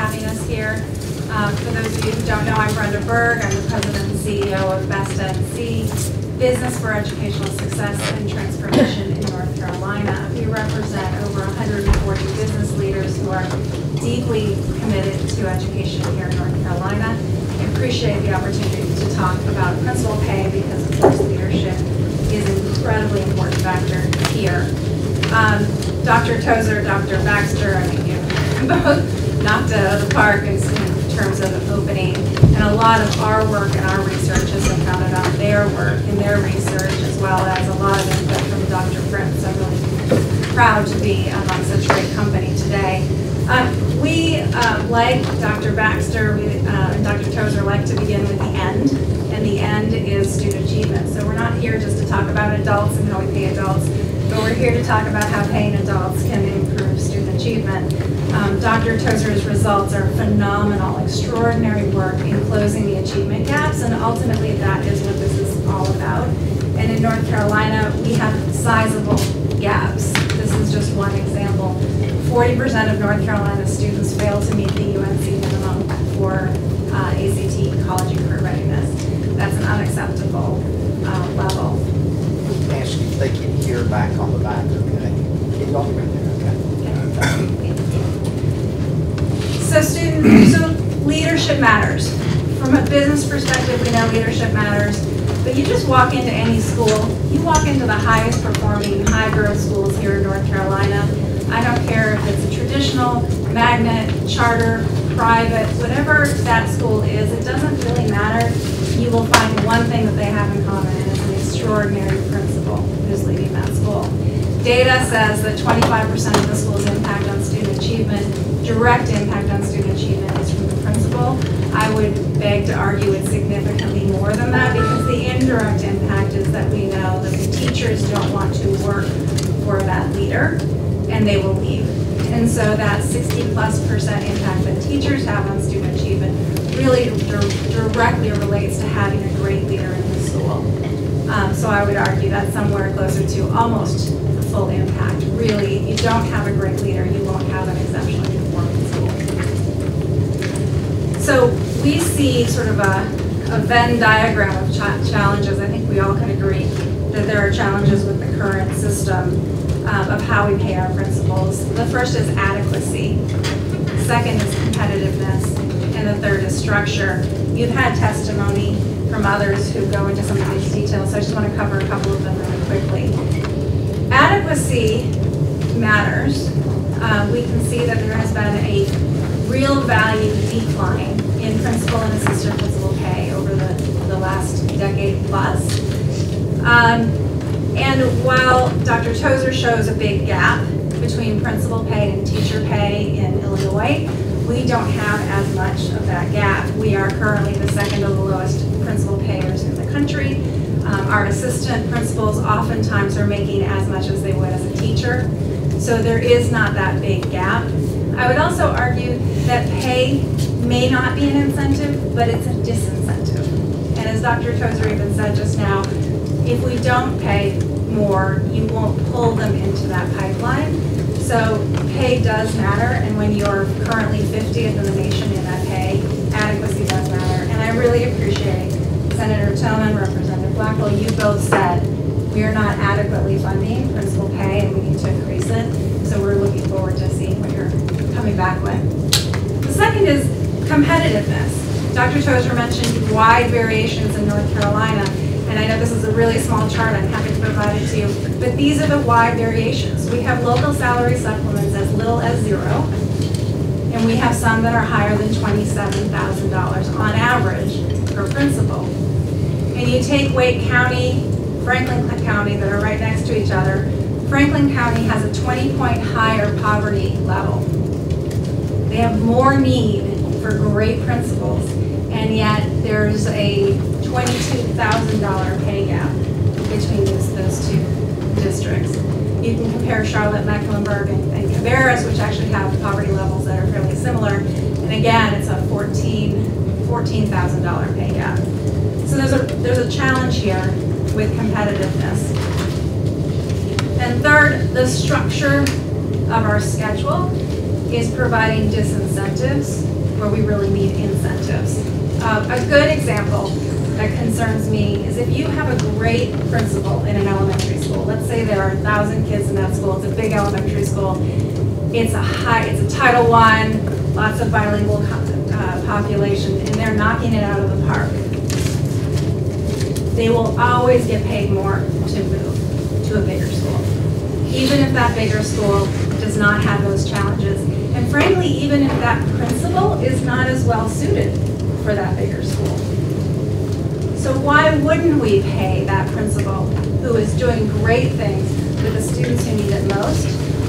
having us here. Um, For those of you who don't know, I'm Brenda Berg. I'm the president and CEO of Best NC, Business for Educational Success and Transformation in North Carolina. We represent over 140 business leaders who are deeply committed to education here in North Carolina. I appreciate the opportunity to talk about principal pay because, of course, leadership is an incredibly important factor here. Um, Dr. Tozer, Dr. Baxter, I mean, you both knocked out of the park in terms of opening. And a lot of our work and our research has been founded on their work and their research, as well as a lot of input from Dr. Fritz. I'm really proud to be among such great company today. Um, we, uh, like Dr. Baxter we, uh, and Dr. Tozer, like to begin with the end, and the end is student achievement. So we're not here just to talk about adults and how we pay adults, we're here to talk about how paying adults can improve student achievement. Um, Dr. Tozer's results are phenomenal, extraordinary work in closing the achievement gaps, and ultimately that is what this is all about. And in North Carolina, we have sizable gaps. This is just one example. 40% of North Carolina students fail to meet the UNC minimum for uh, ACT college career readiness. That's an unacceptable uh, level. Hear back on the back, okay? Me there, okay? So student, so leadership matters. From a business perspective, we know leadership matters. But you just walk into any school, you walk into the highest performing, high growth schools here in North Carolina. I don't care if it's a traditional, magnet, charter, private, whatever that school is, it doesn't really matter. You will find one thing that they have in common, and it's an extraordinary principal who's leading that school. Data says that 25% of the school's impact on student achievement, direct impact on student achievement is from the principal. I would beg to argue it's significantly more than that because the indirect impact is that we know that the teachers don't want to work for that leader and they will leave. And so that 60 plus percent impact that teachers have on student achievement really directly relates to having a great leader in the school. Um, so I would argue that's somewhere closer to almost full impact. Really, you don't have a great leader, you won't have an exceptionally performing school. So we see sort of a, a Venn diagram of cha- challenges. I think we all can agree that there are challenges with the current system um, of how we pay our principals. The first is adequacy. The Second is competitiveness. And the third is structure. You've had testimony from others who go into some of these details, so I just want to cover a couple of them really quickly. Adequacy matters. Uh, we can see that there has been a real value decline in principal and assistant principal pay over the, the last decade plus. Um, and while Dr. Tozer shows a big gap between principal pay and teacher pay in Illinois, we don't have as much of that gap. We are currently the second of the lowest principal payers in the country. Um, our assistant principals oftentimes are making as much as they would as a teacher. So there is not that big gap. I would also argue that pay may not be an incentive, but it's a disincentive. And as Dr. Tozer even said just now, if we don't pay more, you won't pull them into that pipeline. So pay does matter, and when you're currently 50th in the nation in that pay, adequacy does matter. And I really appreciate Senator Tillman, Representative Blackwell, you both said we are not adequately funding principal pay and we need to increase it. So we're looking forward to seeing what you're coming back with. The second is competitiveness. Dr. Tozer mentioned wide variations in North Carolina. And I know this is a really small chart, I'm happy to provide it to you, but these are the wide variations. We have local salary supplements as little as zero, and we have some that are higher than $27,000 on average per principal. And you take Wake County, Franklin County that are right next to each other, Franklin County has a 20 point higher poverty level. They have more need for great principals, and yet there's a $22,000 pay gap between those, those two districts. You can compare Charlotte, Mecklenburg, and, and Cabarrus, which actually have poverty levels that are fairly similar. And again, it's a 14, $14,000 pay gap. So there's a, there's a challenge here with competitiveness. And third, the structure of our schedule is providing disincentives where we really need incentives. Uh, a good example that concerns me is if you have a great principal in an elementary school, let's say there are a thousand kids in that school, it's a big elementary school, it's a high, it's a Title I, lots of bilingual uh, population, and they're knocking it out of the park. They will always get paid more to move to a bigger school, even if that bigger school does not have those challenges. And frankly, even if that principal is not as well suited for that bigger school. So why wouldn't we pay that principal who is doing great things for the students who need it most?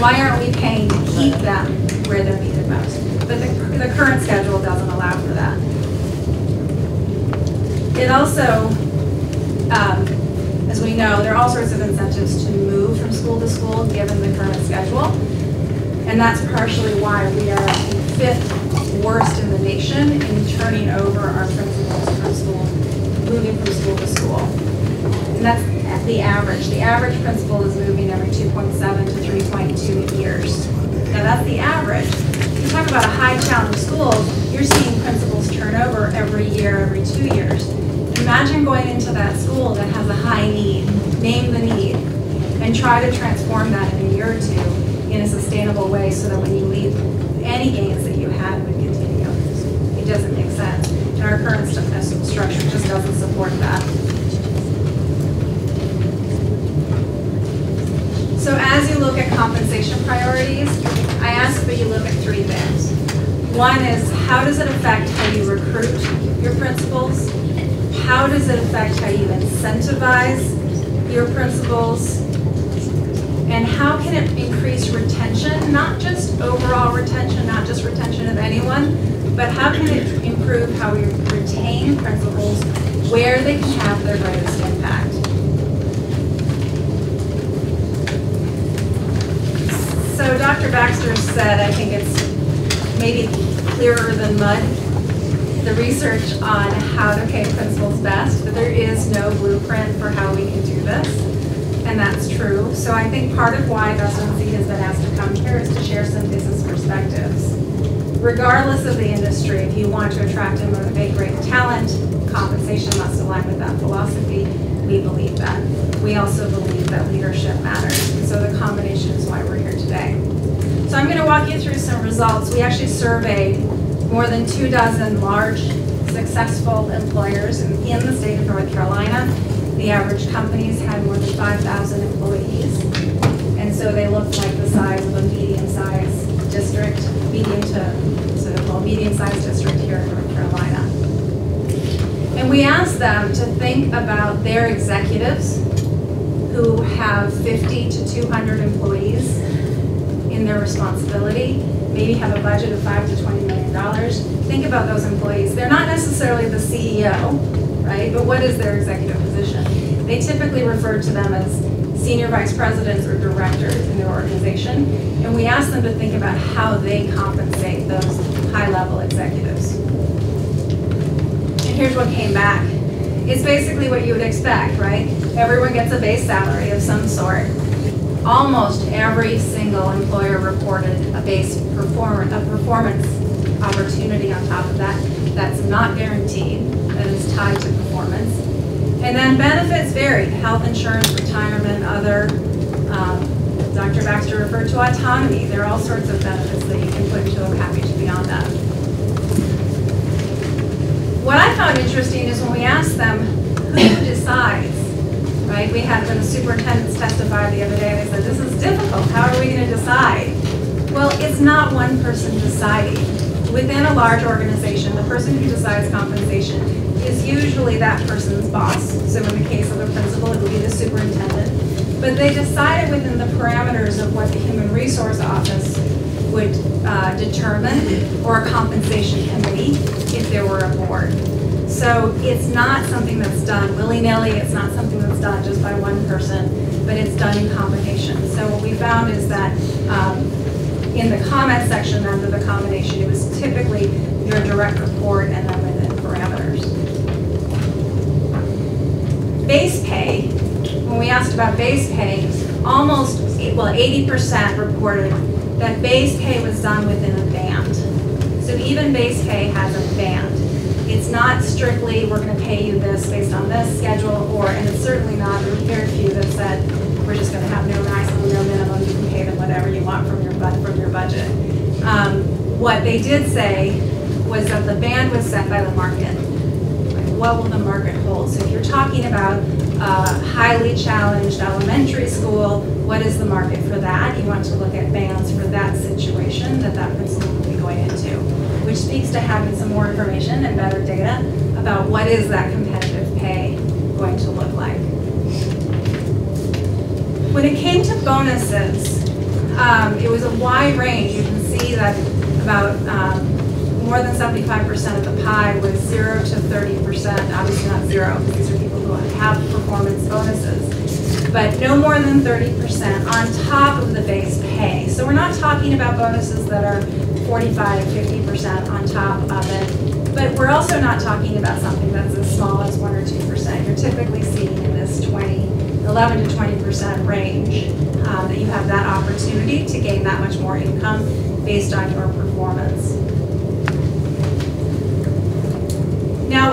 Why aren't we paying to keep them where they're needed most? But the, the current schedule doesn't allow for that. It also, um, as we know, there are all sorts of incentives to move from school to school given the current schedule. And that's partially why we are the fifth worst in the nation in turning over our principals from school, moving from school to school. And that's the average. The average principal is moving every 2.7 to 3.2 years. Now that's the average. If you talk about a high challenge school, you're seeing principals turn over every year, every two years. Imagine going into that school that has a high need, name the need, and try to transform that in a year or two in a sustainable way so that when you leave, any gains that you had would continue. It doesn't make sense. And our current uh, structure just doesn't support that. So as you look at compensation priorities, I ask that you look at three things. One is how does it affect how you recruit your principals? How does it affect how you incentivize your principals? And how can it increase retention, not just overall retention, not just retention of anyone, but how can it improve how we retain principals where they can have their greatest impact? So Dr. Baxter said, I think it's maybe clearer than mud, the research on how to pay principals best, but there is no blueprint for how we can do this and that's true. So I think part of why Dustin has been asked to come here is to share some business perspectives. Regardless of the industry, if you want to attract and motivate great talent, compensation must align with that philosophy. We believe that. We also believe that leadership matters. And so the combination is why we're here today. So I'm going to walk you through some results. We actually surveyed more than two dozen large, successful employers in the state of North Carolina the average companies had more than 5,000 employees. And so they looked like the size of a medium-sized district, medium to, sort of, well, medium-sized district here in North Carolina. And we asked them to think about their executives who have 50 to 200 employees in their responsibility, maybe have a budget of 5 to 20 million dollars. Think about those employees. They're not necessarily the CEO, right? But what is their executive position? They typically refer to them as senior vice presidents or directors in their organization, and we ask them to think about how they compensate those high-level executives. And here's what came back. It's basically what you would expect, right? Everyone gets a base salary of some sort. Almost every single employer reported a base performance, a performance opportunity on top of that that's not guaranteed that is tied to performance. And then benefits vary, health insurance, retirement, other. Um, Dr. Baxter referred to autonomy. There are all sorts of benefits that you can put into a package beyond that. What I found interesting is when we asked them who decides, right? We had the superintendents testified the other day, and they said, this is difficult. How are we going to decide? Well, it's not one person deciding. Within a large organization, the person who decides compensation is usually that person's boss. So in the case of a principal, it would be the superintendent. But they decided within the parameters of what the Human Resource Office would uh, determine, or a compensation committee if there were a board. So it's not something that's done willy-nilly, it's not something that's done just by one person, but it's done in combination. So what we found is that um, in the comment section under the combination, it was typically your direct report and then within parameters base pay, when we asked about base pay, almost, well, 80% reported that base pay was done within a band. So even base pay has a band. It's not strictly, we're gonna pay you this based on this schedule, or, and it's certainly not, there were very few that said, we're just gonna have no maximum, no minimum, you can pay them whatever you want from your, from your budget. Um, What they did say was that the band was set by the market. What will the market hold? So if you're talking about uh, highly challenged elementary school, what is the market for that? You want to look at bands for that situation that that principal will be going into, which speaks to having some more information and better data about what is that competitive pay going to look like. When it came to bonuses, um, it was a wide range. You can see that about um, more than 75% of the pie was zero to 30%, obviously not zero, these are people who have performance bonuses, but no more than 30% on top of the base pay. So we're not talking about bonuses that are 45, 50% on top of it, but we're also not talking about something that's as small as 1 or 2%. You're typically seeing in this 20, 11 to 20% range um, that you have that opportunity to gain that much more income based on your performance. Now,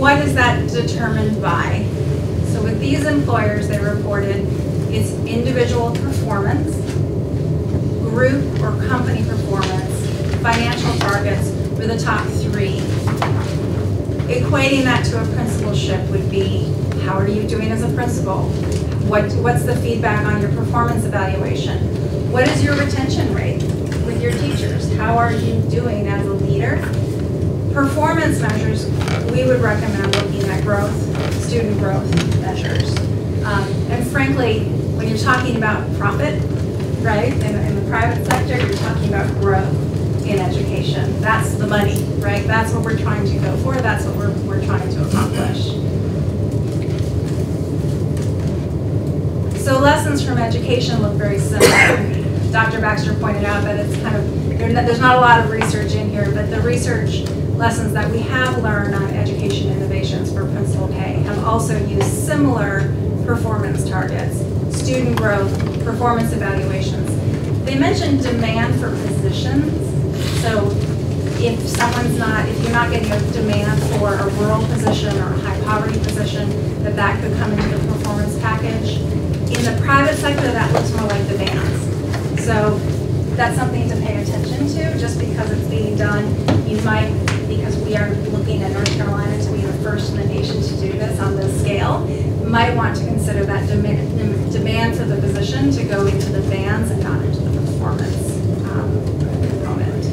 what is that determined by? These employers, they reported it's individual performance, group or company performance, financial targets were the top three. Equating that to a principalship would be, how are you doing as a principal? What, what's the feedback on your performance evaluation? What is your retention rate with your teachers? How are you doing as a leader? Performance measures, we would recommend looking at growth, student growth measures. Um, And frankly, when you're talking about profit, right, in, in the private sector, you're talking about growth in education. That's the money, right? That's what we're trying to go for, that's what we're, we're trying to accomplish. So lessons from education look very similar. Dr. Baxter pointed out that it's kind of, there's not a lot of research in here, but the research lessons that we have learned on education innovations for principal pay have also used similar performance targets, student growth, performance evaluations. They mentioned demand for positions. So if someone's not, if you're not getting a demand for a rural position or a high poverty position, that that could come into the performance package. In the private sector, that looks more like demands. So that's something to pay attention to, just because it's being done. You might, because we are looking at North Carolina to be the first in the nation to do this on this scale, might want to consider that demand, demand for the position to go into the bands and not into the performance um, component.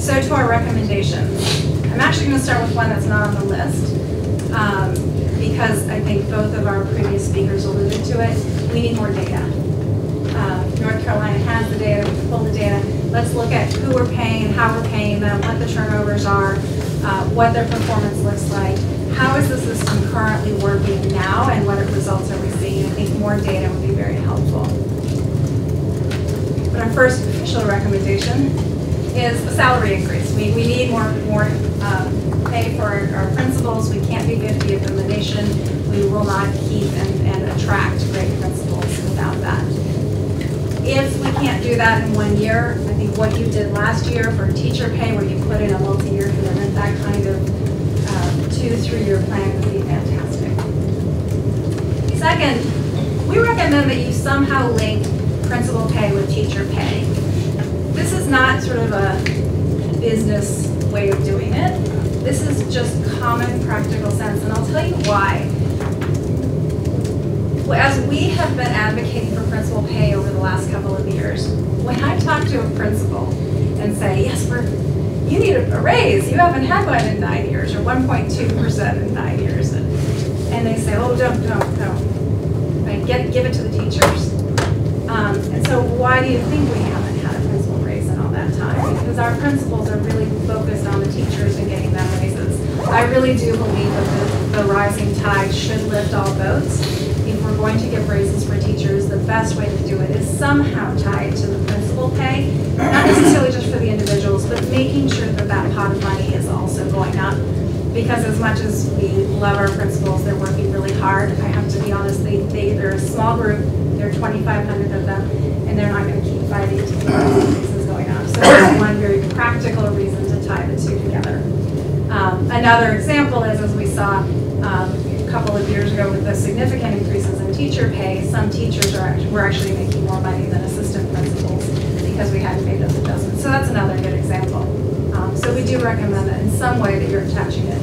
So to our recommendations. I'm actually going to start with one that's not on the list, um, because I think both of our previous speakers alluded to it. We need more data. North Carolina has the data, we can pull the data. Let's look at who we're paying, how we're paying them, what the turnovers are, uh, what their performance looks like. How is the system currently working now, and what results are we seeing? I think more data would be very helpful. But our first official recommendation is a salary increase. We, we need more, more um, pay for our our principals. We can't be 50th in the nation. We will not keep and, and attract great principals without that. If we can't do that in one year, I think what you did last year for teacher pay, where you put in a multi-year commitment, that kind of um, two, three-year plan would be fantastic. Second, we recommend that you somehow link principal pay with teacher pay. This is not sort of a business way of doing it. This is just common practical sense, and I'll tell you why. Well, As we have been advocating for principal pay over the last couple of years, when I talk to a principal and say, yes, we're, you need a raise, you haven't had one in nine years, or 1.2% in nine years, and and they say, oh, don't, don't, don't, Right, get, give it to the teachers. Um, And so why do you think we haven't had a principal raise in all that time? Because our principals are really focused on the teachers and getting them raises. I really do believe that the, the rising tide should lift all boats. If we're going to give raises for teachers, the best way to do it is somehow tied to the principal pay. Not necessarily just for the individuals, but making sure that that pot of money is also going up because as much as we love our principals, they're working really hard. I have to be honest, they, they, they're a small group, there are 2,500 of them, and they're not going to keep fighting to keep our cases going on. So that's one very practical reason to tie the two together. Um, Another example is, as we saw um, a couple of years ago with the significant teacher pay, some teachers are, act- were actually making more money than assistant principals because we hadn't made those adjustments. So that's another good example. Um, So we do recommend that in some way that you're attaching it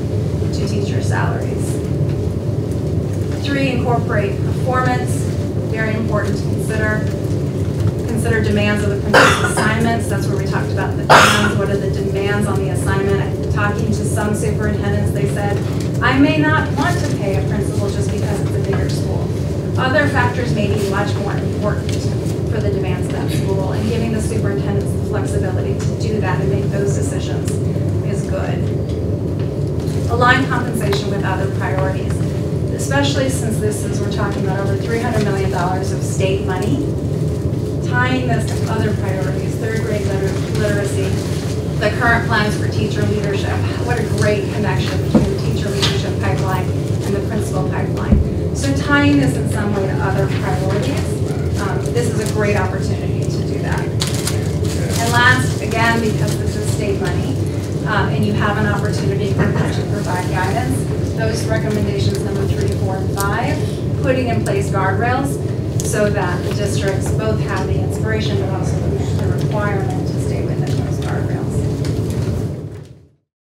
to teacher salaries. Three, incorporate performance, very important to consider. Consider demands of the principal's assignments, that's where we talked about the demands, what are the demands on the assignment? Talking to some superintendents, they said, I may not want to pay a principal just because it's a bigger school. Other factors may be much more important for the demands of that school, and giving the superintendents the flexibility to do that and make those decisions is good. Align compensation with other priorities, especially since this is, we're talking about over $300 million of state money. Tying this to other priorities, third grade liter- literacy, the current plans for teacher leadership. What a great connection between the teacher leadership pipeline and the principal pipeline. So tying this in some way to other priorities, um, this is a great opportunity to do that. And last, again, because this is state money, um, and you have an opportunity for to provide guidance, those recommendations, number three, four, and five, putting in place guardrails so that the districts both have the inspiration but also the requirement